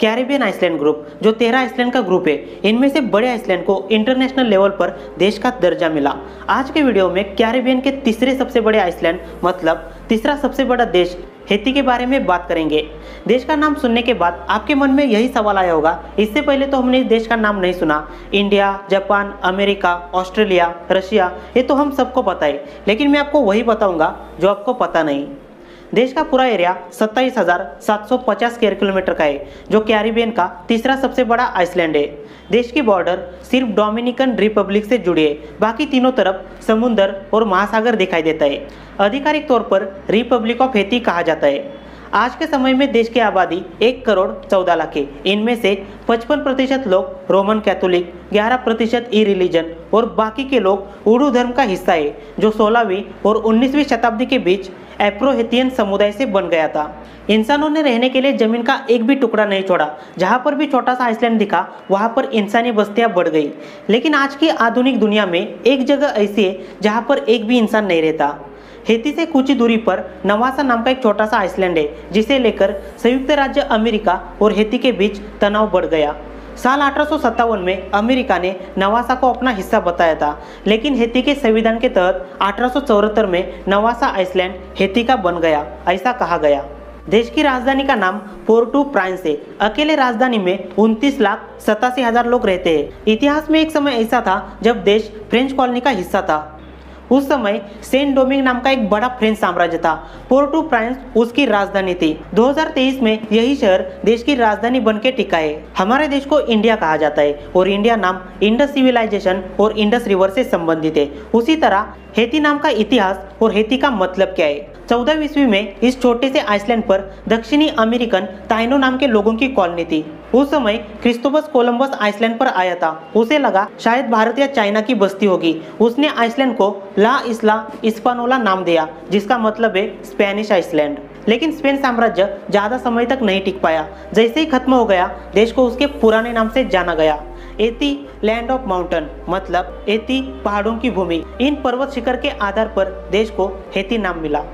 Caribbean Iceland group, जो तेरह Iceland का ग्रुप है, इनमें से बड़े आइसलैंड को इंटरनेशनल लेवल पर देश का दर्जा मिला। आज के वीडियो में कैरिबियन के तीसरे सबसे बड़े आइसलैंड मतलब तीसरा सबसे बड़ा देश, हेती के बारे में बात करेंगे। देश का नाम सुनने के बाद आपके मन में यही सवाल आया होगा, इससे पहले तो हमने इस देश का नाम नहीं सुना। India, Japan, America, Australia, Russia, ये तो हम सबको पता है, लेकिन मैं आपको वही बताऊँगा, जो आपको पता नहीं। देश का पूरा एरिया सत्ताईस हज़ार सात सौ पचास स्क्वायर किलोमीटर का है, जो कैरिबियन का तीसरा सबसे बड़ा आइसलैंड है। देश की बॉर्डर सिर्फ़ डोमिनिकन रिपब्लिक से जुड़ी है, बाकी तीनों तरफ़ समुद्र और महासागर दिखाई देता है। आधिकारिक तौर पर रिपब्लिक ऑफ़ हेती कहा जाता है। आज के समय में देश की आबादी एक करोड़ चौदह लाख है। इनमें से पचपन प्रतिशत लोग रोमन कैथोलिक, ग्यारह प्रतिशत ई रिलीजन और बाकी के लोग उर्दू धर्म का हिस्सा है, जो सोलहवीं और उन्नीसवीं शताब्दी के बीच एप्रोहेथियन समुदाय से बन गया था। इंसानों ने रहने के लिए ज़मीन का एक भी टुकड़ा नहीं छोड़ा। जहाँ पर भी छोटा सा आइसलैंड दिखा, वहाँ पर इंसानी बस्तियाँ बढ़ गई। लेकिन आज की आधुनिक दुनिया में एक जगह ऐसी है, जहाँ पर एक भी इंसान नहीं रहता। हेती से कुछ ही दूरी पर नवासा नाम का एक छोटा सा आइसलैंड है, जिसे लेकर संयुक्त राज्य अमेरिका और हेती के बीच तनाव बढ़ गया। साल अठारह सौ सत्तावन में अमेरिका ने नवासा को अपना हिस्सा बताया था, लेकिन हेती के संविधान के तहत अठारह सौ चौहत्तर में नवासा आइसलैंड हेती का बन गया, ऐसा कहा गया। देश की राजधानी का नाम पोर्टू प्रांस है अकेले राजधानी में 29 लाख सतासी हज़ार लोग रहते हैं। इतिहास में एक समय ऐसा था जब देश फ्रेंच कॉलोनी का हिस्सा था। उस समय सेंट डोमिंग नाम का एक बड़ा फ्रेंच साम्राज्य था। पोर्टू फ्रांस उसकी राजधानी थी। 2023 में यही शहर देश की राजधानी बन के टिका है हमारे देश को इंडिया कहा जाता है और इंडिया नाम इंडस सिविलाइजेशन और इंडस रिवर से संबंधित है। उसी तरह हेती नाम का इतिहास और हेती का मतलब क्या है? चौदह में इस छोटे से आइसलैंड पर दक्षिणी अमेरिकन ताइनो नाम के लोगों की कॉलोनी थी। उस समय क्रिस्टोबस कोलंबस आइसलैंड पर आया था। उसे लगा शायद भारत या चाइना की बस्ती होगी। उसने आइसलैंड को ला इसला इस्पानोला नाम दिया, जिसका मतलब है स्पेनिश आइसलैंड। लेकिन स्पेन साम्राज्य ज़्यादा समय तक नहीं टिक पाया। जैसे ही खत्म हो गया, देश को उसके पुराने नाम से जाना गया। एती लैंड ऑफ़ माउंटेन मतलब एती पहाड़ों की भूमि। इन पर्वत शिखर के आधार पर देश को हेती नाम मिला।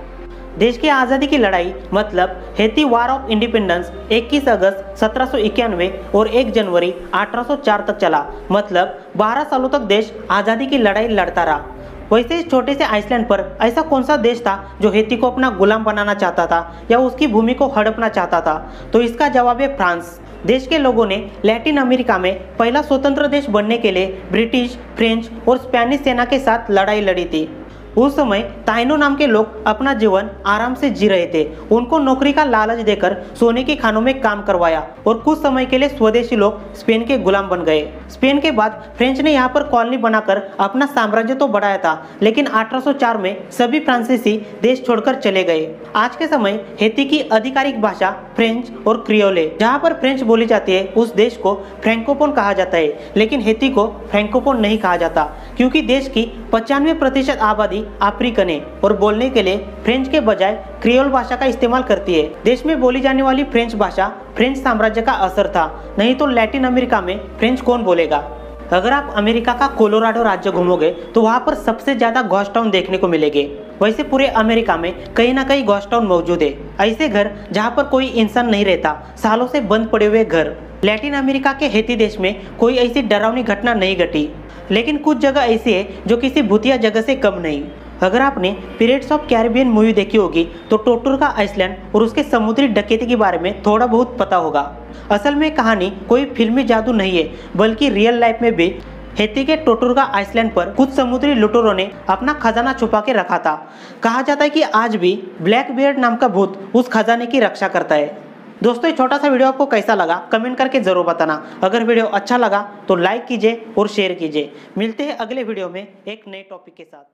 देश की आज़ादी की लड़ाई मतलब हेती वार ऑफ़ इंडिपेंडेंस 21 अगस्त सत्रह सौ इक्यानवे और 1 जनवरी 1804 तक चला। मतलब 12 सालों तक देश आज़ादी की लड़ाई लड़ता रहा। वैसे इस छोटे से आइसलैंड पर ऐसा कौन सा देश था जो हेती को अपना गुलाम बनाना चाहता था या उसकी भूमि को हड़पना चाहता था? तो इसका जवाब है फ्रांस। देश के लोगों ने लैटिन अमेरिका में पहला स्वतंत्र देश बनने के लिए ब्रिटिश, फ्रेंच और स्पेनिश सेना के साथ लड़ाई लड़ी थी। उस समय ताइनो नाम के लोग अपना जीवन आराम से जी रहे थे। उनको नौकरी का लालच देकर सोने के खानों में काम करवाया और कुछ समय के लिए स्वदेशी लोग स्पेन के गुलाम बन गए। स्पेन के बाद फ्रेंच ने यहाँ पर कॉलोनी बनाकर अपना साम्राज्य तो बढ़ाया था, लेकिन 1804 में सभी फ्रांसीसी देश छोड़कर चले गए। आज के समय हेती की आधिकारिक भाषा फ्रेंच और क्रियोले। जहाँ पर फ्रेंच बोली जाती है, उस देश को फ्रेंकोपोन कहा जाता है, लेकिन हेती को फ्रेंकोपोन नहीं कहा जाता, क्योंकि देश की पचानवे प्रतिशत आबादी अफ्रीकन और बोलने के लिए फ्रेंच के बजाय क्रियोल भाषा का इस्तेमाल करती है। देश में बोली जाने वाली फ्रेंच भाषा फ्रेंच साम्राज्य का असर था, नहीं तो लैटिन अमेरिका में फ्रेंच कौन बोलेगा? अगर आप अमेरिका का कोलोराडो राज्य घूमोगे तो वहाँ पर सबसे ज़्यादा गॉस्ट टाउन देखने को मिलेंगे। वैसे पूरे अमेरिका में कहीं ना कहीं गॉस्ट टाउन मौजूद है। ऐसे घर जहाँ पर कोई इंसान नहीं रहता, सालों से बंद पड़े हुए घर। लैटिन अमेरिका के हेती देश में कोई ऐसी डरावनी घटना नहीं घटी। लेकिन कुछ जगह ऐसी है जो किसी भूतिया जगह से कम नहीं। अगर आपने पीरियड्स ऑफ़ कैरिबियन मूवी देखी होगी तो टोटूर का आइसलैंड और उसके समुद्री डकैती के बारे में थोड़ा बहुत पता होगा। असल में कहानी कोई फिल्मी जादू नहीं है, बल्कि रियल लाइफ में भी। हेती के टोटुरगा आइसलैंड पर कुछ समुद्री लुटेरों ने अपना खजाना छुपा के रखा था। कहा जाता है कि आज भी ब्लैक बियर्ड नाम का भूत उस खजाने की रक्षा करता है। दोस्तों, ये छोटा सा वीडियो आपको कैसा लगा, कमेंट करके ज़रूर बताना। अगर वीडियो अच्छा लगा तो लाइक कीजिए और शेयर कीजिए। मिलते हैं अगले वीडियो में एक नए टॉपिक के साथ।